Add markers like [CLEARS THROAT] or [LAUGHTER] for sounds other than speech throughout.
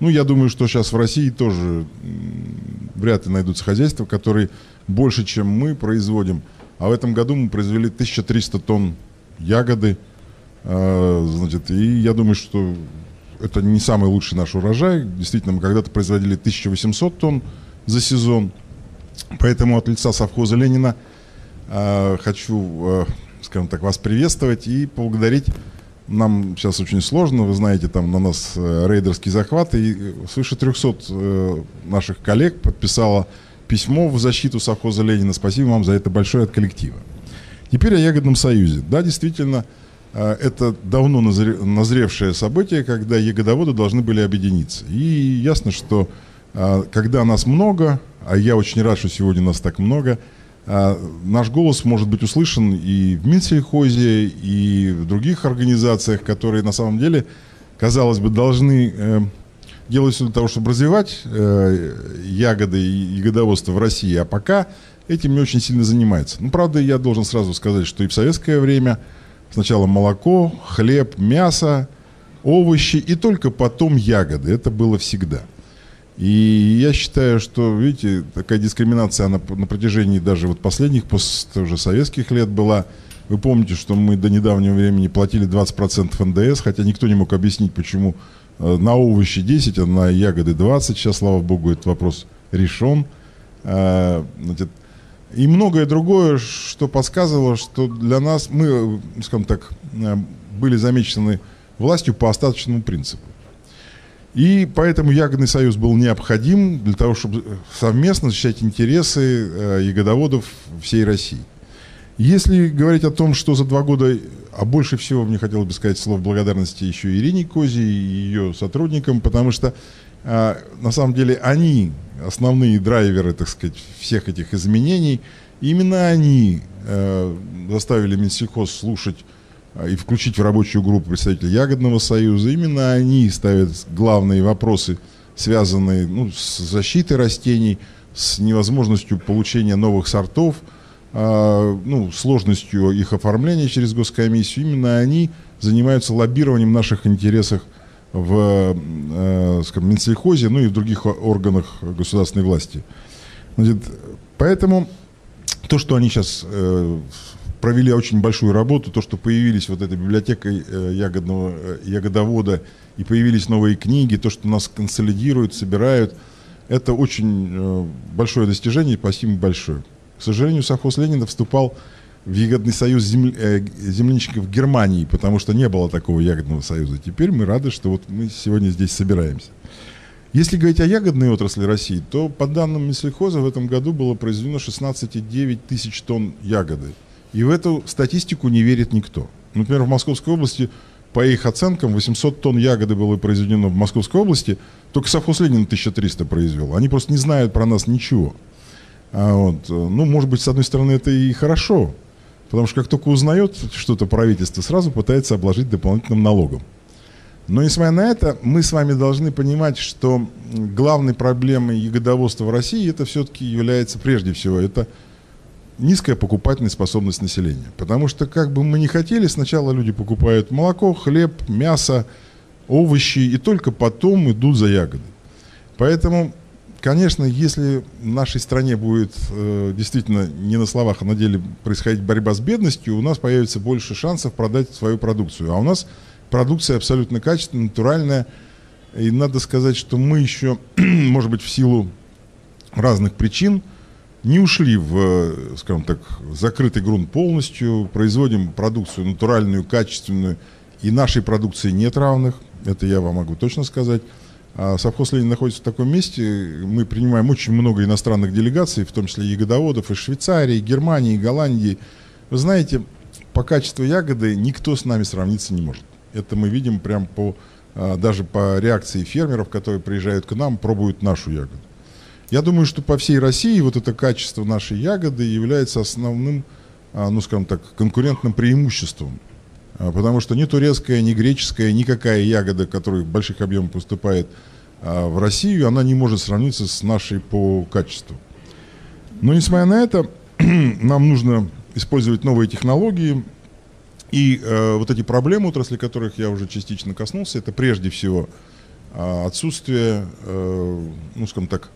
Ну, я думаю, что сейчас в России тоже вряд ли найдутся хозяйства, которые больше, чем мы производим. А в этом году мы произвели 1300 тонн ягоды. Э, значит, и я думаю, что это не самый лучший наш урожай. Действительно, мы когда-то производили 1800 тонн за сезон. Поэтому от лица совхоза Ленина э, хочу, э, скажем так, вас приветствовать и поблагодарить. Нам сейчас очень сложно, вы знаете, там на нас э, рейдерский захват, и свыше 300 э, наших коллег подписало письмо в защиту совхоза Ленина. Спасибо вам за это большое от коллектива. Теперь о Ягодном союзе. Да, действительно, э, это давно назревшее событие, когда ягодоводы должны были объединиться. И ясно, что когда нас много, а я очень рад, что сегодня нас так много, наш голос может быть услышан и в Минсельхозе, и в других организациях, которые на самом деле, казалось бы, должны делать все для того, чтобы развивать ягоды и ягодоводство в России, а пока этим не очень сильно занимается. Ну, правда, я должен сразу сказать, что и в советское время сначала молоко, хлеб, мясо, овощи и только потом ягоды. Это было всегда. И я считаю, что, видите, такая дискриминация она на протяжении даже вот последних, после уже советских лет была. Вы помните, что мы до недавнего времени платили 20% НДС, хотя никто не мог объяснить, почему э, на овощи 10, а на ягоды 20. Сейчас, слава богу, этот вопрос решен. Значит, и многое другое, что подсказывало, что для нас мы, скажем так, э, были замечены властью по остаточному принципу. И поэтому Ягодный союз был необходим для того, чтобы совместно защищать интересы э, ягодоводов всей России. Если говорить о том, что за два года, а больше всего мне хотелось бы сказать слов благодарности еще Ирине Кози и ее сотрудникам, потому что э, на самом деле они основные драйверы, так сказать, всех этих изменений, именно они э, заставили Минсельхоз слушать э, и включить в рабочую группу представителей Ягодного союза. Именно они ставят главные вопросы, связанные ну, с защитой растений, с невозможностью получения новых сортов, э, ну, сложностью их оформления через госкомиссию. Именно они занимаются лоббированием наших интересов в э, скажем, Минсельхозе, ну и в других органах государственной власти. Значит, поэтому то, что они сейчас э, провели очень большую работу, то, что появились вот эта библиотека э, ягодного, э, ягодовода и появились новые книги, то, что нас консолидируют, собирают, это очень э, большое достижение, спасибо большое. К сожалению, совхоз Ленина вступал в ягодный союз земль, э, Германии, потому что не было такого ягодного союза. Теперь мы рады, что вот мы сегодня здесь собираемся. Если говорить о ягодной отрасли России, то по данным Минсельхоза в этом году было произведено 16,9 тысяч тонн ягоды. И в эту статистику не верит никто. Например, в Московской области, по их оценкам, 800 тонн ягоды было произведено в Московской области, только совхоз Ленин 1300 произвел. Они просто не знают про нас ничего. А вот, ну, может быть, с одной стороны, это и хорошо, Потому что как только узнает что-то правительство, сразу пытается обложить дополнительным налогом. Но несмотря на это, мы с вами должны понимать, что главной проблемой ягодоводства в России это все-таки является прежде всего это низкая покупательная способность населения. Потому что как бы мы ни хотели, сначала люди покупают молоко, хлеб, мясо, овощи, и только потом идут за ягоды. Поэтому Конечно, если в нашей стране будет э, действительно не на словах, а на деле происходить борьба с бедностью, у нас появится больше шансов продать свою продукцию. А у нас продукция абсолютно качественная, натуральная. И надо сказать, что мы еще, [CLEARS THROAT] может быть, в силу разных причин не ушли в, скажем так, закрытый грунт полностью, производим продукцию натуральную, качественную, и нашей продукции нет равных, это я вам могу точно сказать. А совхоз Ленин находится в таком месте, мы принимаем очень много иностранных делегаций, в том числе ягодоводов из Швейцарии, Германии, Голландии. Вы знаете, по качеству ягоды никто с нами сравниться не может. Это мы видим прям по, а, даже по реакции фермеров, которые приезжают к нам, пробуют нашу ягоду. Я думаю, что по всей России вот это качество нашей ягоды является основным, а, ну скажем так, конкурентным преимуществом а, потому что ни турецкая, ни греческая, никакая ягода, которая в больших объемах поступает а, в Россию, она не может сравниться с нашей по качеству. Но несмотря на это, [CLEARS THROAT] нам нужно использовать новые технологии, и э, вот эти проблемы отрасли, которых я уже частично коснулся, это прежде всего отсутствие, э, ну, скажем так,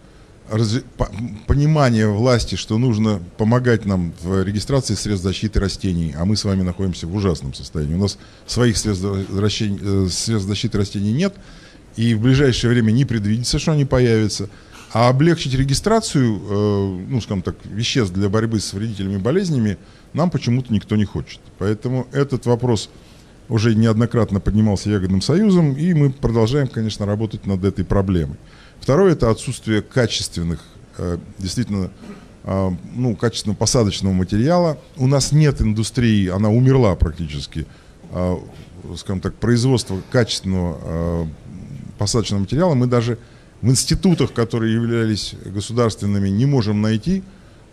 раз, по, понимание власти, что нужно помогать нам в регистрации средств защиты растений, а мы с вами находимся в ужасном состоянии. У нас своих средств, э, средств защиты растений нет, и в ближайшее время не предвидится, что они появятся. А облегчить регистрацию, э, ну, скажем так, веществ для борьбы с вредителями и болезнями нам почему-то никто не хочет. Поэтому этот вопрос уже неоднократно поднимался Ягодным союзом, и мы продолжаем, конечно, работать над этой проблемой. Второе – это отсутствие качественных, э, действительно, э, ну, качественного посадочного материала. У нас нет индустрии, она умерла практически, э, скажем так, производство качественного посадочного материала. Мы даже в институтах, которые являлись государственными, не можем найти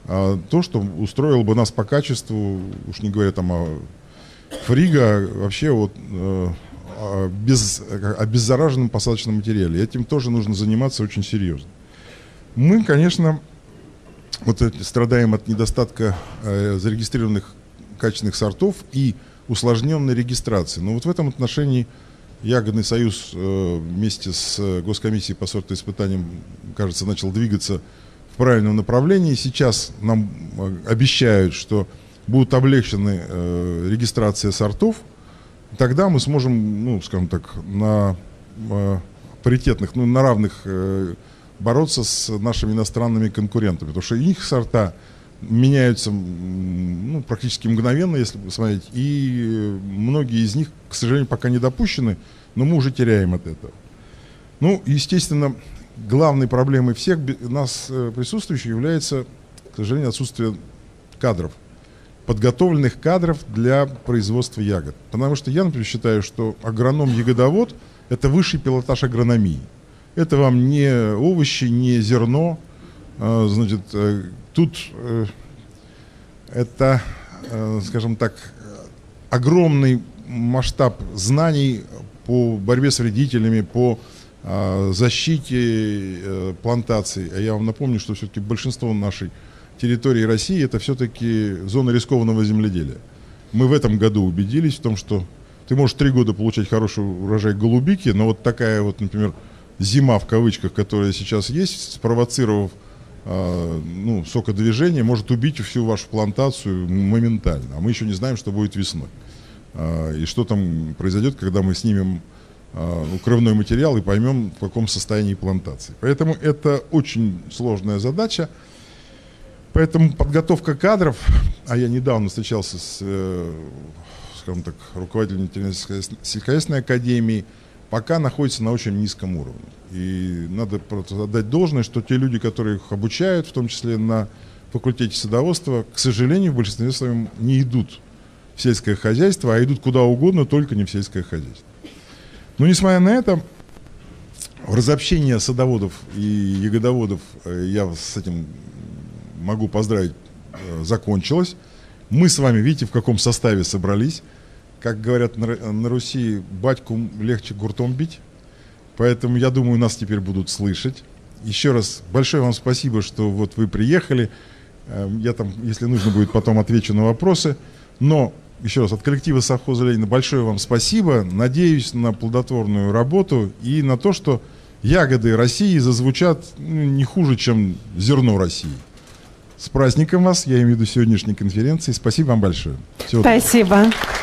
то, что устроило бы нас по качеству, уж не говоря там о фрига, вообще вот без, обеззараженном посадочном материале. Этим тоже нужно заниматься очень серьезно. Мы, конечно, вот страдаем от недостатка э, зарегистрированных качественных сортов и усложненной регистрации. Но вот в этом отношении Ягодный союз э, вместе с Госкомиссией по сортоиспытаниям, кажется, начал двигаться в правильном направлении. Сейчас нам э, обещают, что будут облегчены э, регистрация сортов – тогда мы сможем, ну, скажем так, на э, паритетных, ну, на равных э, бороться с нашими иностранными конкурентами, потому что их сорта меняются ну, практически мгновенно, если посмотреть, и многие из них, к сожалению, пока не допущены, но мы уже теряем от этого. Ну, естественно, главной проблемой всех нас э, присутствующих является, к сожалению, отсутствие кадров подготовленных кадров для производства ягод. Потому что я, например, считаю, что агроном-ягодовод – это высший пилотаж агрономии. Это вам не овощи, не зерно. А, значит, э, тут э, это, э, скажем так, огромный масштаб знаний по борьбе с вредителями, по а, защите плантаций. А я вам напомню, что все-таки большинство нашей территории России это все-таки зона рискованного земледелия. Мы в этом году убедились в том, что ты можешь три года получать хороший урожай голубики, но вот такая вот, например, зима в кавычках, которая сейчас есть, спровоцировав э, ну, сокодвижение, может убить всю вашу плантацию моментально. А мы еще не знаем, что будет весной. Э, и что там произойдет, когда мы снимем э, укрывной материал и поймем, в каком состоянии плантации. Поэтому это очень сложная задача. Поэтому подготовка кадров, а я недавно встречался с, э, скажем так, руководителем сельскохозяйственной академии, пока находится на очень низком уровне. И надо просто отдать должное, что те люди, которые их обучают, в том числе на факультете садоводства, к сожалению, в большинстве своем не идут в сельское хозяйство, а идут куда угодно, только не в сельское хозяйство. Но несмотря на это, разобщение садоводов и ягодоводов, э, я с этим могу поздравить, э, закончилась. Мы с вами, видите, в каком составе собрались. Как говорят на, на Руси, батьку легче гуртом бить. Поэтому, я думаю, нас теперь будут слышать. Еще раз большое вам спасибо, что вот вы приехали. Э, я там, если нужно будет, потом отвечу на вопросы. Но, еще раз, от коллектива совхоза Ленина большое вам спасибо. Надеюсь на плодотворную работу и на то, что ягоды России зазвучат ну, не хуже, чем зерно России. С праздником вас, я имею в виду сегодняшней конференции. Спасибо вам большое. Всего Спасибо. Доброго.